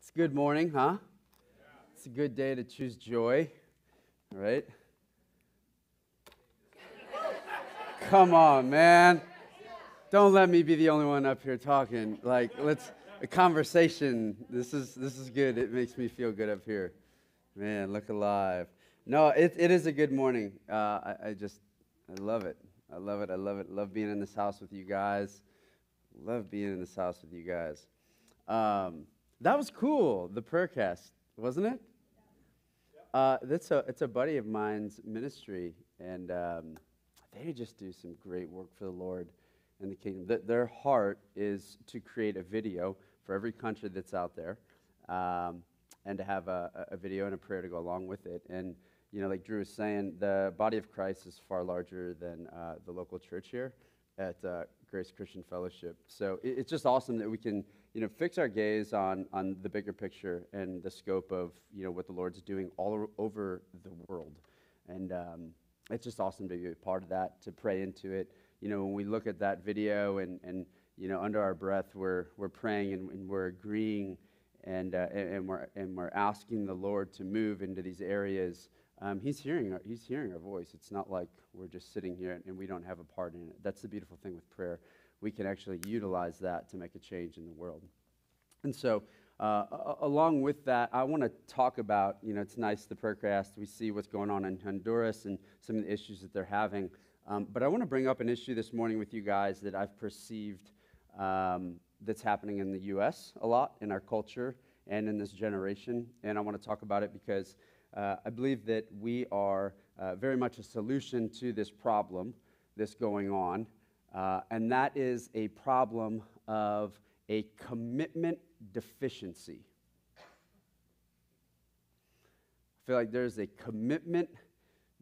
It's a good morning, huh? It's a good day to choose joy, right? Come on, man. Don't let me be the only one up here talking. Like, let's a conversation. This is this is good. It makes me feel good up here. Man, look alive. No, it, it is a good morning. Uh, I, I just I love it. I love it. I love it. Love being in this house with you guys. Love being in this house with you guys. Um, that was cool. The PrayerCast, wasn't it? Uh, that's a it's a buddy of mine's ministry, and um, they just do some great work for the Lord and the kingdom. Th- their heart is to create a video for every country that's out there, um, and to have a, a video and a prayer to go along with it. And you know, like Drew was saying, the body of Christ is far larger than uh, the local church here at uh, Grace Christian Fellowship. So it, it's just awesome that we can, you know, fix our gaze on, on the bigger picture and the scope of, you know, what the Lord's doing all over the world. And um, it's just awesome to be a part of that, to pray into it. You know, when we look at that video and, and you know, under our breath, we're, we're praying and, and we're agreeing and, uh, and, and, we're, and we're asking the Lord to move into these areas um, he's, hearing our, he's hearing our voice. It's not like we're just sitting here and we don't have a part in it. That's the beautiful thing with prayer. We can actually utilize that to make a change in the world. And so, uh, along with that, I want to talk about, you know, it's nice, the PrayerCast. We see what's going on in Honduras and some of the issues that they're having. Um, but I want to bring up an issue this morning with you guys that I've perceived um, that's happening in the U.S. a lot, in our culture, and in this generation. And I want to talk about it because uh, I believe that we are uh, very much a solution to this problem that's going on, uh, and that is a problem of a commitment deficiency. I feel like there's a commitment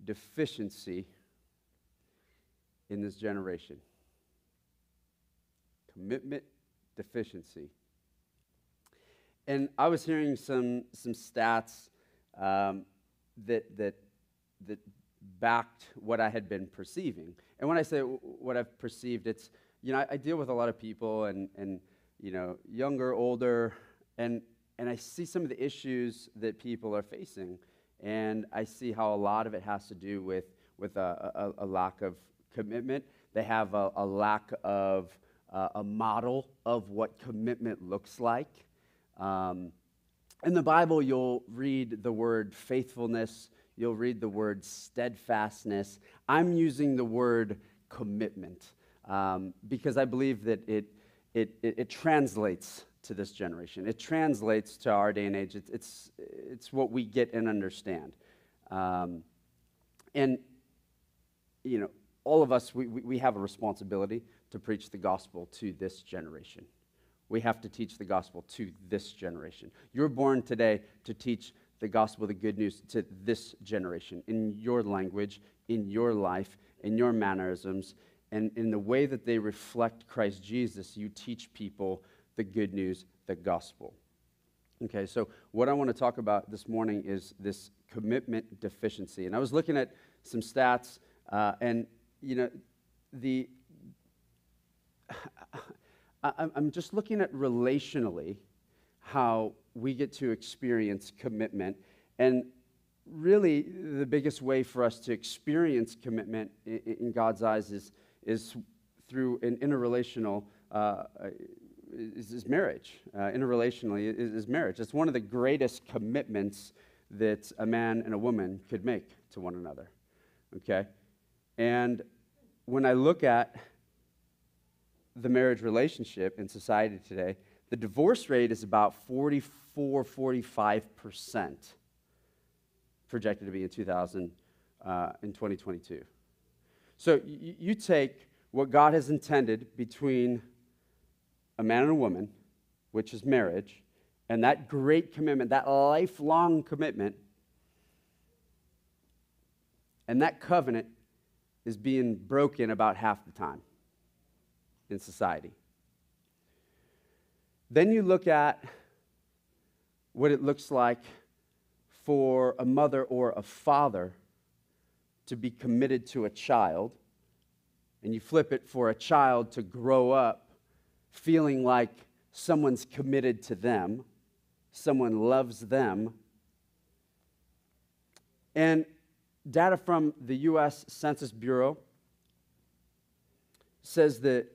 deficiency in this generation. Commitment deficiency. And I was hearing some, some stats um, that, that, that backed what I had been perceiving. And when I say what I've perceived, it's, you know, I, I, deal with a lot of people and, and you know, younger, older, and, and I see some of the issues that people are facing. And I see how a lot of it has to do with, with a, a, a lack of commitment. They have a, a lack of uh, a model of what commitment looks like. Um, in the Bible, you'll read the word faithfulness, you'll read the word steadfastness. I'm using the word commitment um, because I believe that it, it, it, it, translates to this generation. It translates to our day and age. It's, it's, it's what we get and understand. Um, and, you know, all of us, we, we have a responsibility to preach the gospel to this generation we have to teach the gospel to this generation. You're born today to teach the gospel, the good news to this generation in your language, in your life, in your mannerisms, and in the way that they reflect Christ Jesus. You teach people the good news, the gospel. Okay, so what I want to talk about this morning is this commitment deficiency. And I was looking at some stats, uh, and, you know, the I'm just looking at relationally how we get to experience commitment. And really, the biggest way for us to experience commitment in God's eyes is, is through an interrelational. Uh, is, is, marriage. Uh, interrelationally is, is marriage. It's one of the greatest commitments that a man and a woman could make to one another. Okay? And when I look at the marriage relationship in society today, the divorce rate is about 44, 45% projected to be in 2000, uh, in 2022. So y- you take what God has intended between a man and a woman, which is marriage, and that great commitment, that lifelong commitment, and that covenant is being broken about half the time in society. Then you look at what it looks like for a mother or a father to be committed to a child, and you flip it for a child to grow up feeling like someone's committed to them. someone loves them. And data from the US Census Bureau says that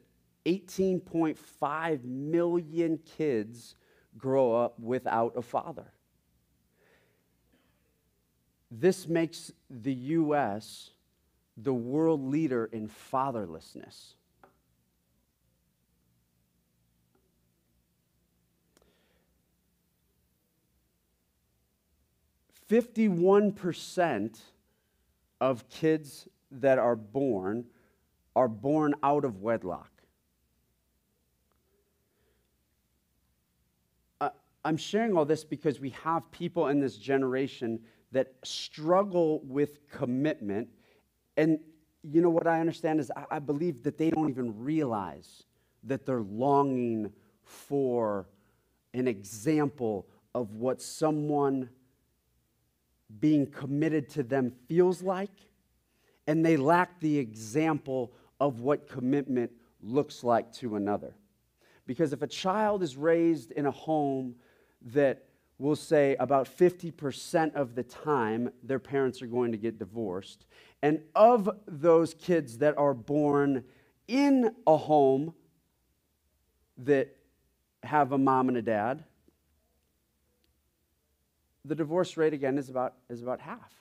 18.5 million kids grow up without a father. This makes the U.S. the world leader in fatherlessness. Fifty-one percent of kids that are born are born out of wedlock. I'm sharing all this because we have people in this generation that struggle with commitment. And you know what I understand is I, I believe that they don't even realize that they're longing for an example of what someone being committed to them feels like, and they lack the example of what commitment looks like to another. Because if a child is raised in a home that will say about 50% of the time their parents are going to get divorced. And of those kids that are born in a home that have a mom and a dad, the divorce rate again is about, is about half.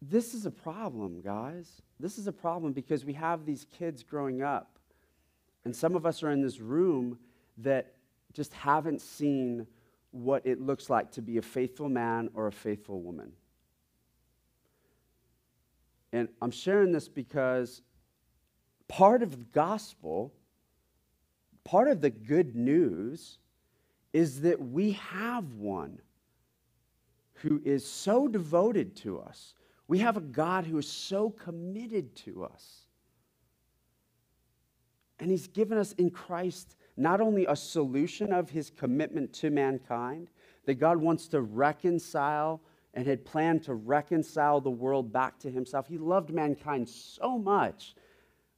This is a problem, guys. This is a problem because we have these kids growing up and some of us are in this room that just haven't seen what it looks like to be a faithful man or a faithful woman. And I'm sharing this because part of the gospel, part of the good news, is that we have one who is so devoted to us. We have a God who is so committed to us and he's given us in Christ not only a solution of his commitment to mankind, that God wants to reconcile and had planned to reconcile the world back to himself. He loved mankind so much.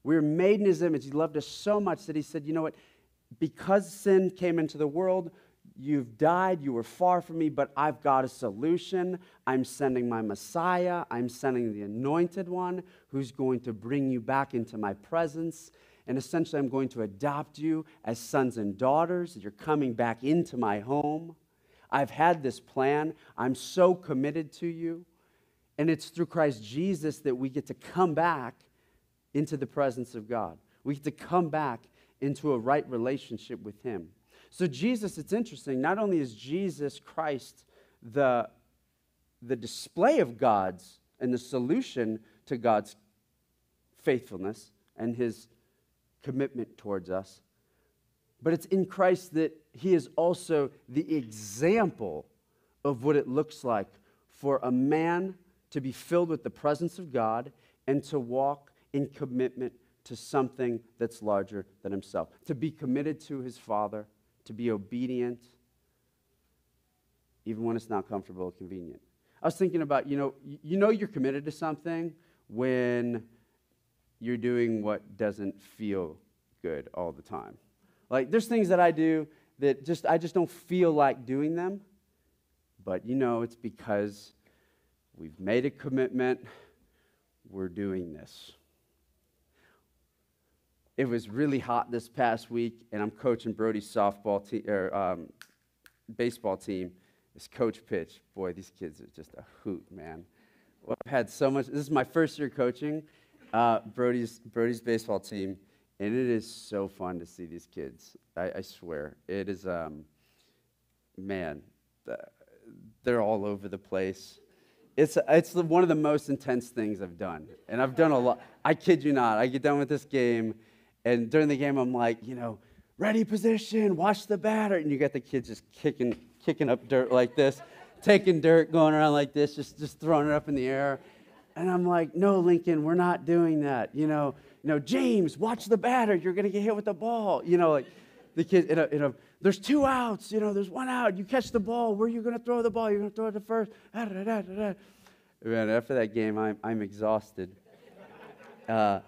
We were made in his image. He loved us so much that he said, You know what? Because sin came into the world, you've died, you were far from me, but I've got a solution. I'm sending my Messiah, I'm sending the anointed one who's going to bring you back into my presence and essentially, I'm going to adopt you as sons and daughters. You're coming back into my home. I've had this plan. I'm so committed to you. And it's through Christ Jesus that we get to come back into the presence of God. We get to come back into a right relationship with Him. So, Jesus, it's interesting. Not only is Jesus Christ the, the display of God's and the solution to God's faithfulness and His commitment towards us. But it's in Christ that He is also the example of what it looks like for a man to be filled with the presence of God and to walk in commitment to something that's larger than himself, to be committed to his Father, to be obedient, even when it's not comfortable or convenient. I was thinking about, you know, you know you're committed to something when you're doing what doesn't feel good all the time. Like there's things that I do that just I just don't feel like doing them. But you know, it's because we've made a commitment. We're doing this. It was really hot this past week, and I'm coaching Brody's softball team or um, baseball team. This coach pitch, boy, these kids are just a hoot, man. Well, I've had so much. This is my first year coaching uh, Brody's Brody's baseball team, and it is so fun to see these kids. I, I swear, it is. Um, man, they're all over the place. It's it's one of the most intense things I've done, and I've done a lot. I kid you not. I get done with this game, and during the game, I'm like, you know, ready position, watch the batter, and you got the kids just kicking kicking up dirt like this, taking dirt, going around like this, just just throwing it up in the air. And I'm like, no, Lincoln, we're not doing that. You know, you know, James, watch the batter. You're going to get hit with the ball. You know, like the kid, in a, in a, there's two outs. You know, there's one out. You catch the ball. Where are you going to throw the ball? You're going to throw it to first. Man, after that game, I'm, I'm exhausted. Uh,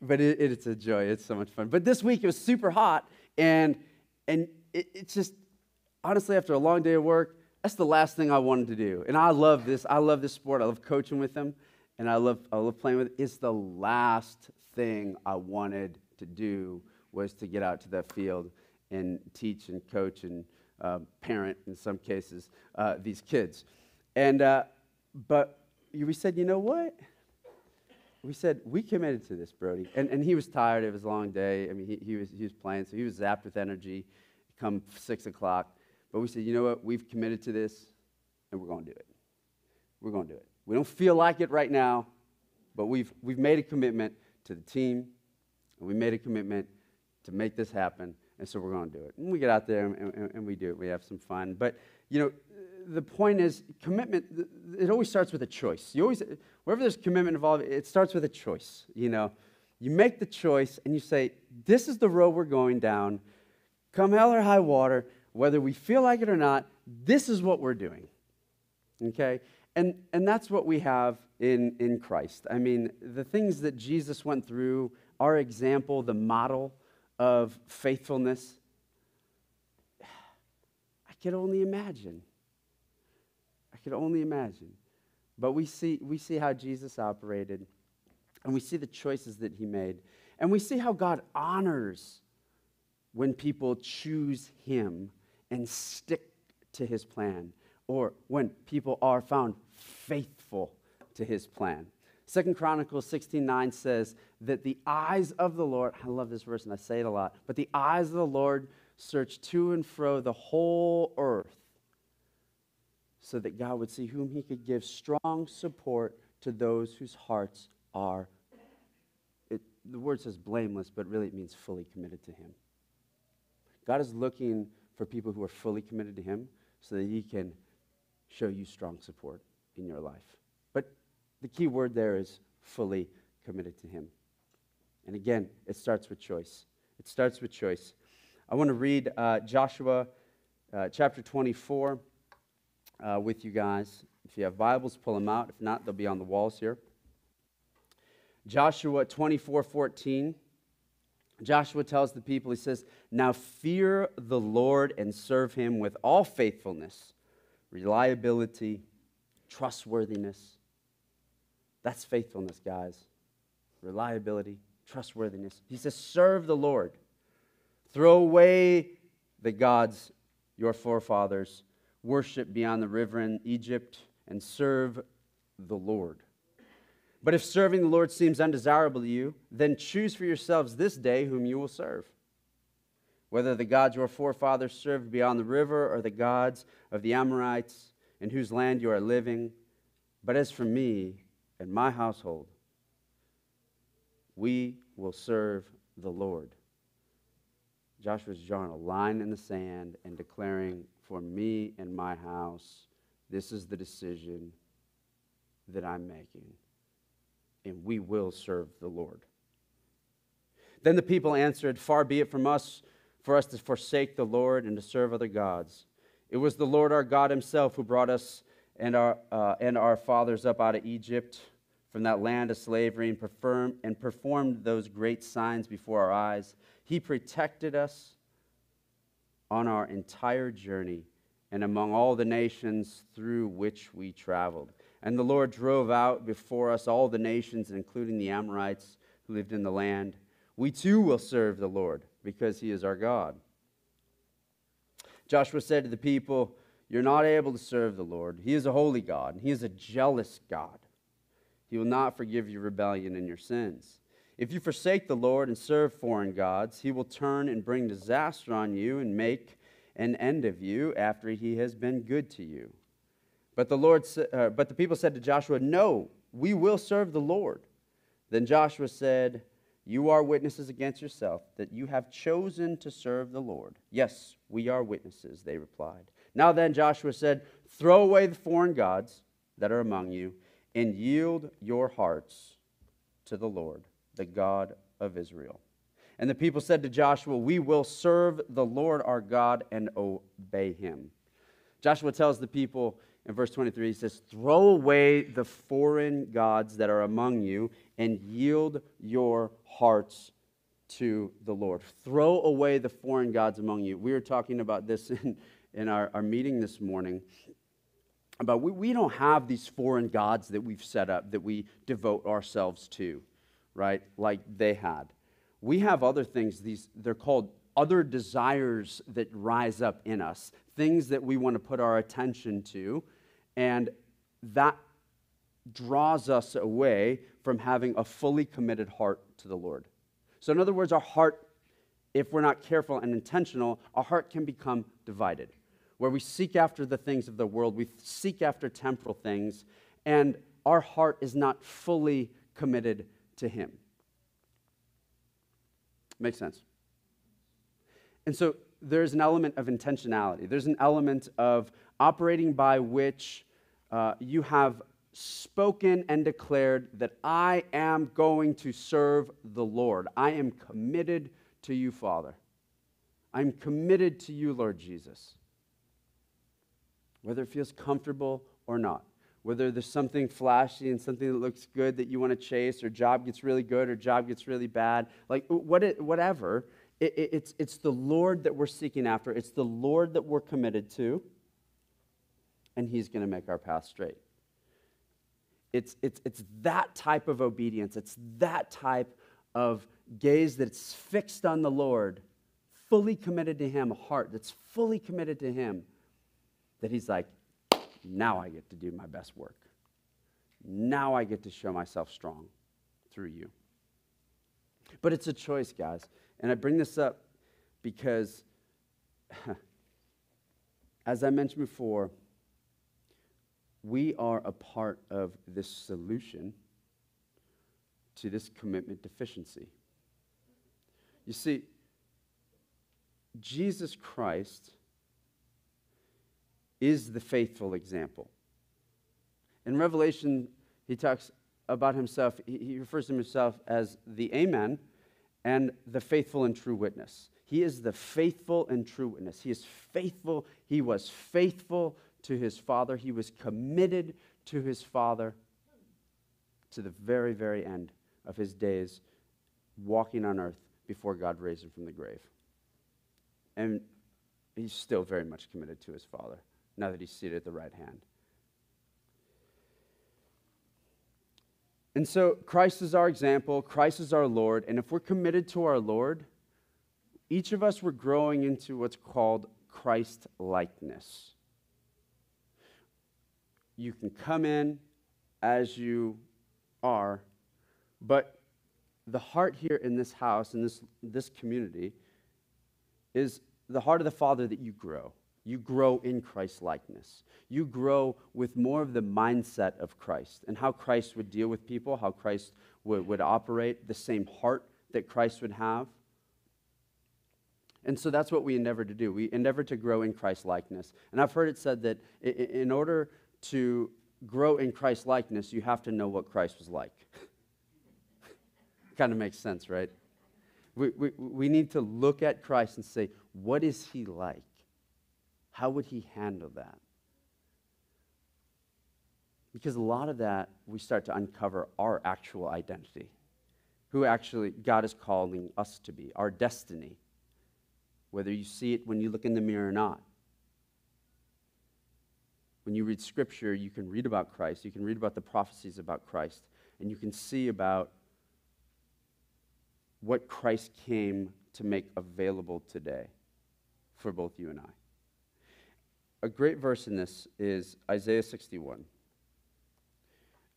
but it, it, it's a joy. It's so much fun. But this week it was super hot, and and it, it's just honestly after a long day of work, that's the last thing I wanted to do. And I love this. I love this sport. I love coaching with them, and I love I love playing with. It. It's the last thing I wanted to do was to get out to that field and teach and coach and uh, parent in some cases uh, these kids. And uh, but we said, you know what? we said, we committed to this, Brody. And, and he was tired. Was a long day. I mean, he, he, was, he was playing, so he was zapped with energy come 6 o'clock. But we said, you know what? We've committed to this, and we're going to do it. We're going to do it. We don't feel like it right now, but we've, we've made a commitment to the team, and we made a commitment to make this happen, and so we're going to do it. And we get out there, and, and, and we do it. We have some fun. But, you know, the point is commitment it always starts with a choice you always wherever there's commitment involved it starts with a choice you know you make the choice and you say this is the road we're going down come hell or high water whether we feel like it or not this is what we're doing okay and and that's what we have in in christ. I mean the things that jesus went through our example the model of faithfulness. I could only imagine. I could only imagine. But we see, we see how Jesus operated, and we see the choices that he made, and we see how God honors when people choose him and stick to his plan, or when people are found faithful to his plan. Second Chronicles 16:9 says that the eyes of the Lord, I love this verse and I say it a lot, but the eyes of the Lord search to and fro the whole earth so that God would see whom he could give strong support to those whose hearts are. It, the word says blameless, but really it means fully committed to him. God is looking for people who are fully committed to him so that he can show you strong support in your life. But the key word there is fully committed to him. And again, it starts with choice. It starts with choice. I want to read uh, Joshua uh, chapter 24 uh, with you guys. If you have Bibles, pull them out. If not, they'll be on the walls here. Joshua 24 14. Joshua tells the people, he says, Now fear the Lord and serve him with all faithfulness, reliability, trustworthiness. That's faithfulness, guys. Reliability, trustworthiness. He says, Serve the Lord. Throw away the gods your forefathers worship beyond the river in Egypt, and serve the Lord. But if serving the Lord seems undesirable to you, then choose for yourselves this day whom you will serve. Whether the gods your forefathers served beyond the river or the gods of the Amorites in whose land you are living. But as for me and my household, we will serve the Lord. Joshua's drawing a line in the sand and declaring for me and my house, this is the decision that I'm making. And we will serve the Lord. Then the people answered, Far be it from us for us to forsake the Lord and to serve other gods. It was the Lord our God Himself who brought us and our, uh, and our fathers up out of Egypt from that land of slavery and, perform, and performed those great signs before our eyes. He protected us on our entire journey and among all the nations through which we traveled. And the Lord drove out before us all the nations, including the Amorites who lived in the land. We too will serve the Lord because he is our God. Joshua said to the people, You're not able to serve the Lord. He is a holy God, he is a jealous God. He will not forgive your rebellion and your sins. If you forsake the Lord and serve foreign gods, he will turn and bring disaster on you and make an end of you after he has been good to you. But the Lord, uh, but the people said to Joshua, No, we will serve the Lord. Then Joshua said, You are witnesses against yourself that you have chosen to serve the Lord. Yes, we are witnesses, they replied. Now then, Joshua said, Throw away the foreign gods that are among you and yield your hearts to the Lord the God of Israel. And the people said to Joshua, We will serve the Lord our God and obey him. Joshua tells the people In verse 23, he says, Throw away the foreign gods that are among you and yield your hearts to the Lord. Throw away the foreign gods among you. We were talking about this in, in our, our meeting this morning. About we, we don't have these foreign gods that we've set up that we devote ourselves to, right? Like they had. We have other things, these they're called other desires that rise up in us, things that we want to put our attention to, and that draws us away from having a fully committed heart to the Lord. So, in other words, our heart, if we're not careful and intentional, our heart can become divided, where we seek after the things of the world, we seek after temporal things, and our heart is not fully committed to Him. Makes sense. And so there's an element of intentionality. There's an element of operating by which uh, you have spoken and declared that I am going to serve the Lord. I am committed to you, Father. I'm committed to you, Lord Jesus. Whether it feels comfortable or not, whether there's something flashy and something that looks good that you want to chase, or job gets really good or job gets really bad, like what it, whatever, it, it, it's, it's the Lord that we're seeking after. It's the Lord that we're committed to, and He's going to make our path straight. It's, it's, it's that type of obedience, it's that type of gaze that's fixed on the Lord, fully committed to Him, a heart that's fully committed to Him, that He's like, now I get to do my best work. Now I get to show myself strong through you. But it's a choice, guys. And I bring this up because, as I mentioned before, we are a part of this solution to this commitment deficiency. You see, Jesus Christ is the faithful example. In Revelation, he talks about himself, he refers to himself as the Amen and the faithful and true witness. He is the faithful and true witness. He is faithful. He was faithful to his Father. He was committed to his Father to the very, very end of his days walking on earth before God raised him from the grave. And he's still very much committed to his Father now that he's seated at the right hand. And so Christ is our example, Christ is our Lord, and if we're committed to our Lord, each of us we're growing into what's called Christ likeness. You can come in as you are, but the heart here in this house, in this, this community, is the heart of the Father that you grow. You grow in Christ likeness. You grow with more of the mindset of Christ and how Christ would deal with people, how Christ would, would operate, the same heart that Christ would have. And so that's what we endeavor to do. We endeavor to grow in Christ likeness. And I've heard it said that in order to grow in Christ likeness, you have to know what Christ was like. kind of makes sense, right? We, we, we need to look at Christ and say, what is he like? How would he handle that? Because a lot of that, we start to uncover our actual identity, who actually God is calling us to be, our destiny, whether you see it when you look in the mirror or not. When you read scripture, you can read about Christ, you can read about the prophecies about Christ, and you can see about what Christ came to make available today for both you and I a great verse in this is Isaiah 61,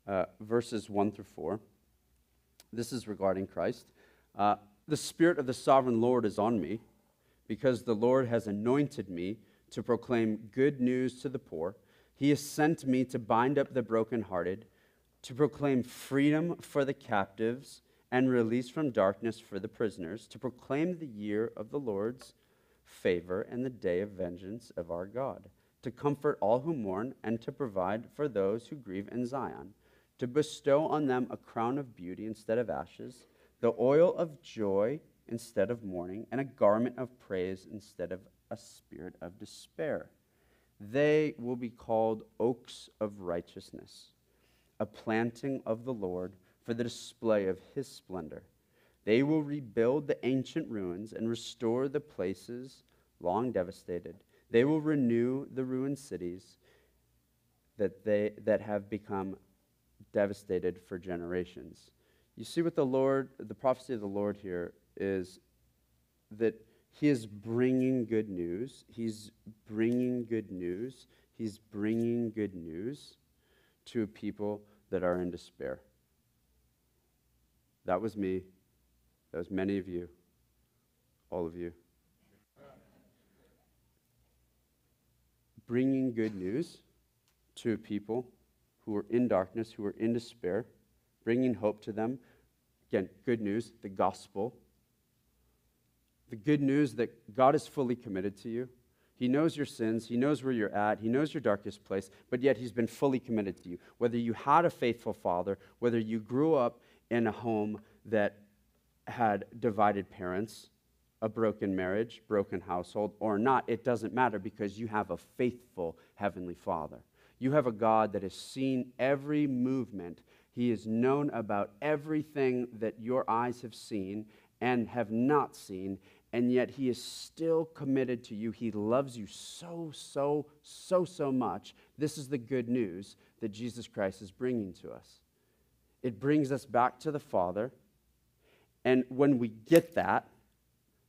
uh, verses 1 through 4. This is regarding Christ. Uh, the Spirit of the sovereign Lord is on me, because the Lord has anointed me to proclaim good news to the poor. He has sent me to bind up the brokenhearted, to proclaim freedom for the captives and release from darkness for the prisoners, to proclaim the year of the Lord's favor and the day of vengeance of our God to comfort all who mourn, and to provide for those who grieve in Zion, to bestow on them a crown of beauty instead of ashes, the oil of joy instead of mourning, and a garment of praise instead of a spirit of despair. They will be called oaks of righteousness, a planting of the Lord for the display of his splendor. They will rebuild the ancient ruins and restore the places long devastated. They will renew the ruined cities that, they, that have become devastated for generations. You see what the Lord, the prophecy of the Lord here is that he is bringing good news. He's bringing good news. He's bringing good news to people that are in despair. That was me. That was many of you. All of you. Bringing good news to people who are in darkness, who are in despair, bringing hope to them. Again, good news, the gospel the good news that God is fully committed to you. He knows your sins. He knows where you're at. He knows your darkest place, but yet He's been fully committed to you. Whether you had a faithful father, whether you grew up in a home that had divided parents, a broken marriage, broken household, or not, it doesn't matter because you have a faithful Heavenly Father. You have a God that has seen every movement. He has known about everything that your eyes have seen and have not seen, and yet he is still committed to you. He loves you so, so, so, so much. This is the good news that Jesus Christ is bringing to us. It brings us back to the Father. And when we get that,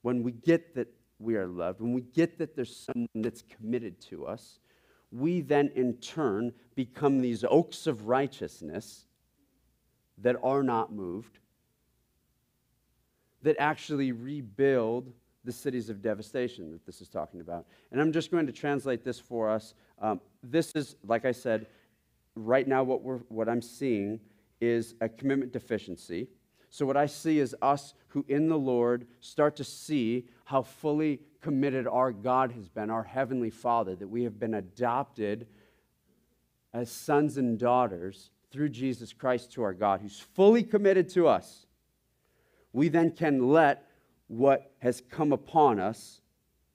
when we get that we are loved, when we get that there's someone that's committed to us, we then in turn become these oaks of righteousness that are not moved that actually rebuild the cities of devastation that this is talking about. And I'm just going to translate this for us. Um, this is, like I said, right now what, we're, what I'm seeing is a commitment deficiency. So, what I see is us who in the Lord start to see how fully committed our God has been, our Heavenly Father, that we have been adopted as sons and daughters through Jesus Christ to our God, who's fully committed to us we then can let what has come upon us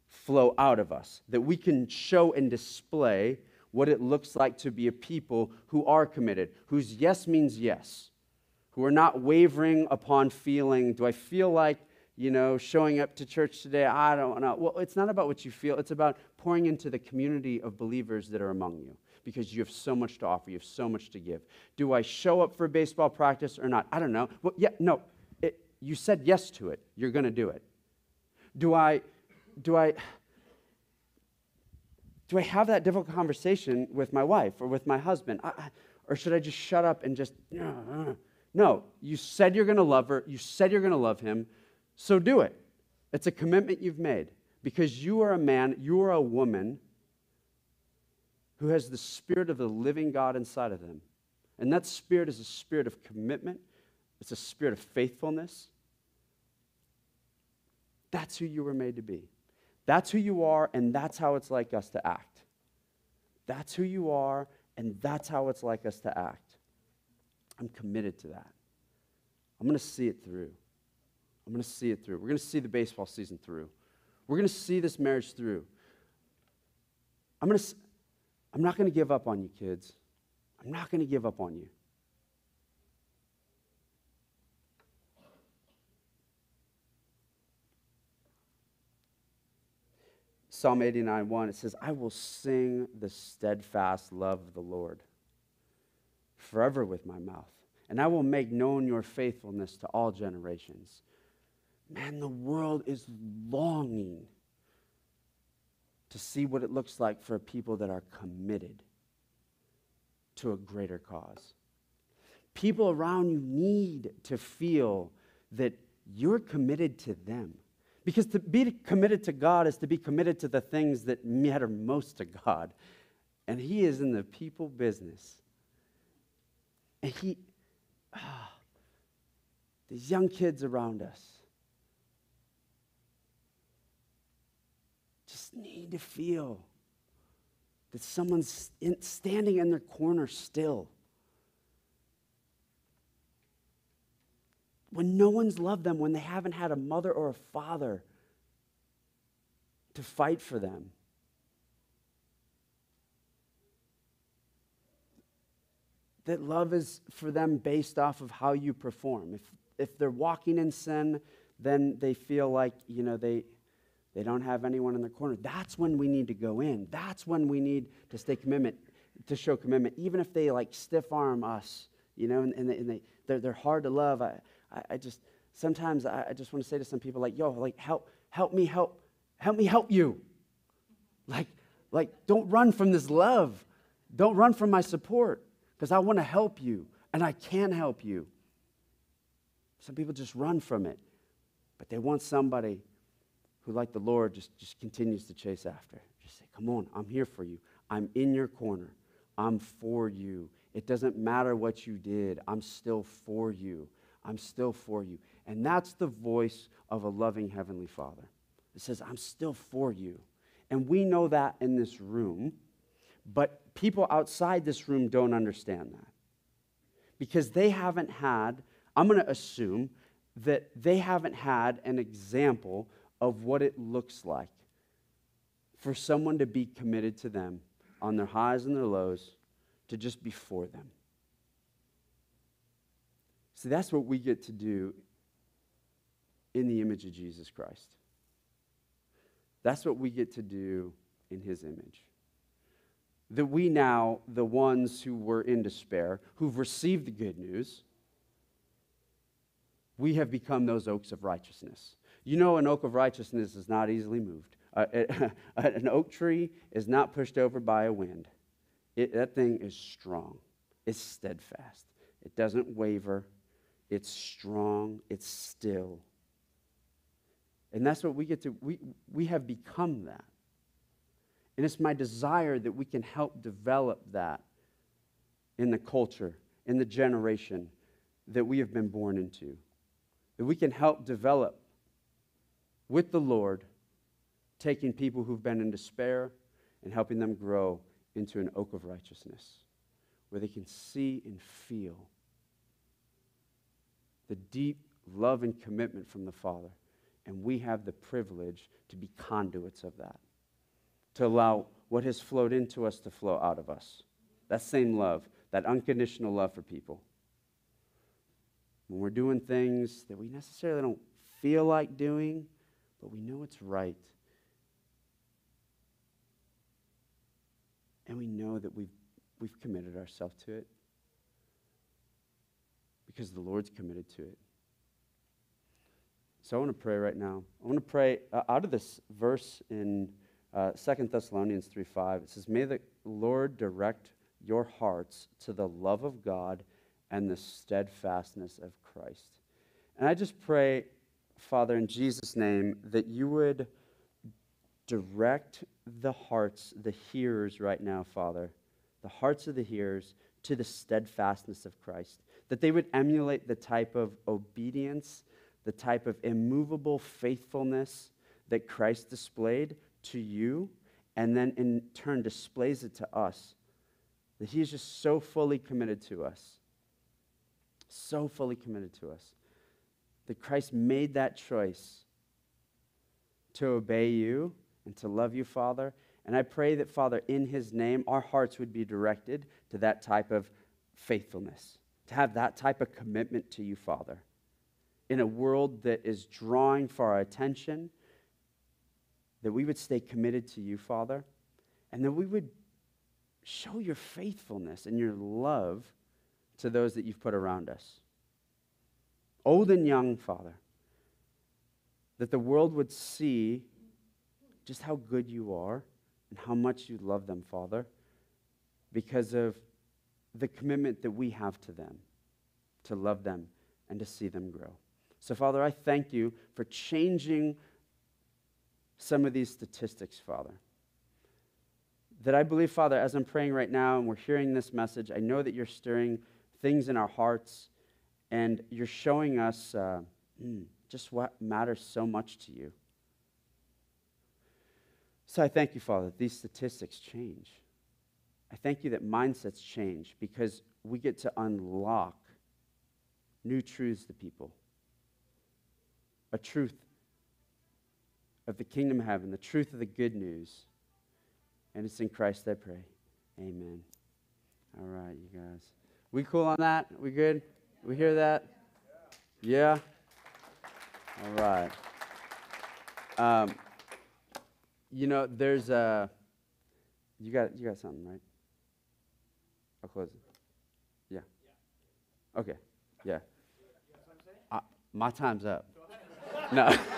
flow out of us, that we can show and display what it looks like to be a people who are committed, whose yes means yes, who are not wavering upon feeling, do I feel like, you know, showing up to church today? I don't know. Well, it's not about what you feel, it's about pouring into the community of believers that are among you because you have so much to offer, you have so much to give. Do I show up for baseball practice or not? I don't know. Well, yeah, no, you said yes to it. You're going to do it. Do I, do I, do I have that difficult conversation with my wife or with my husband? I, or should I just shut up and just, no, you said you're going to love her. You said you're going to love him. So do it. It's a commitment you've made because you are a man, you are a woman who has the spirit of the living God inside of them. And that spirit is a spirit of commitment it's a spirit of faithfulness. That's who you were made to be. That's who you are, and that's how it's like us to act. That's who you are, and that's how it's like us to act. I'm committed to that. I'm going to see it through. I'm going to see it through. We're going to see the baseball season through. We're going to see this marriage through. I'm going to I'm not going to give up on you kids. I'm not going to give up on you. Psalm 89 1, it says, I will sing the steadfast love of the Lord forever with my mouth, and I will make known your faithfulness to all generations. Man, the world is longing to see what it looks like for people that are committed to a greater cause. People around you need to feel that you're committed to them. Because to be committed to God is to be committed to the things that matter most to God. And He is in the people business. And He, ah, these young kids around us just need to feel that someone's in, standing in their corner still. when no one's loved them, when they haven't had a mother or a father to fight for them. That love is for them based off of how you perform. If, if they're walking in sin, then they feel like, you know, they, they don't have anyone in their corner. That's when we need to go in. That's when we need to stay commitment, to show commitment, even if they like stiff arm us, you know, and, and they, and they they're, they're hard to love. I, I, I just, sometimes I, I just want to say to some people like, yo, like, help, help me help, help me help you. Like, like, don't run from this love. Don't run from my support because I want to help you and I can help you. Some people just run from it, but they want somebody who, like the Lord, just, just continues to chase after. Just say, Come on, I'm here for you. I'm in your corner. I'm for you. It doesn't matter what you did, I'm still for you. I'm still for you. And that's the voice of a loving Heavenly Father. It says, I'm still for you. And we know that in this room, but people outside this room don't understand that because they haven't had, I'm going to assume that they haven't had an example of what it looks like for someone to be committed to them on their highs and their lows, to just be for them. See, that's what we get to do in the image of Jesus Christ. That's what we get to do in his image that we now, the ones who were in despair, who've received the good news, we have become those oaks of righteousness. You know, an oak of righteousness is not easily moved. Uh, an oak tree is not pushed over by a wind. It, that thing is strong, it's steadfast, it doesn't waver, it's strong, it's still. And that's what we get to, we, we have become that. And it's my desire that we can help develop that in the culture, in the generation that we have been born into. That we can help develop with the Lord, taking people who've been in despair and helping them grow into an oak of righteousness, where they can see and feel the deep love and commitment from the Father. And we have the privilege to be conduits of that to allow what has flowed into us to flow out of us. That same love, that unconditional love for people. When we're doing things that we necessarily don't feel like doing, but we know it's right. And we know that we've, we've committed ourselves to it because the Lord's committed to it. So I want to pray right now. I want to pray uh, out of this verse in uh, 2 Thessalonians 3 5, it says, May the Lord direct your hearts to the love of God and the steadfastness of Christ. And I just pray, Father, in Jesus' name, that you would direct the hearts, the hearers right now, Father, the hearts of the hearers to the steadfastness of Christ, that they would emulate the type of obedience, the type of immovable faithfulness that Christ displayed, to you and then in turn displays it to us. That he is just so fully committed to us. So fully committed to us. That Christ made that choice to obey you and to love you, Father. And I pray that, Father, in his name, our hearts would be directed to that type of faithfulness, to have that type of commitment to you, Father. In a world that is drawing for our attention, that we would stay committed to you, Father, and that we would show your faithfulness and your love to those that you've put around us. Old and young, Father, that the world would see just how good you are and how much you love them, Father, because of the commitment that we have to them, to love them and to see them grow. So, Father, I thank you for changing some of these statistics, Father. That I believe, Father, as I'm praying right now and we're hearing this message, I know that you're stirring things in our hearts and you're showing us uh, mm, just what matters so much to you. So I thank you, Father, that these statistics change. I thank you that mindsets change because we get to unlock new truths to people. A truth of the kingdom of heaven, the truth of the good news. And it's in Christ I pray. Amen. All right, you guys. We cool on that? We good? We hear that? Yeah? All right. Um, you know, there's a. You got you got something right. I'll close it. Yeah. Okay. Yeah. Uh, my time's up. no.